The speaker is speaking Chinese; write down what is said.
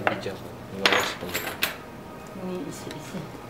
比较好，你为我是东。你。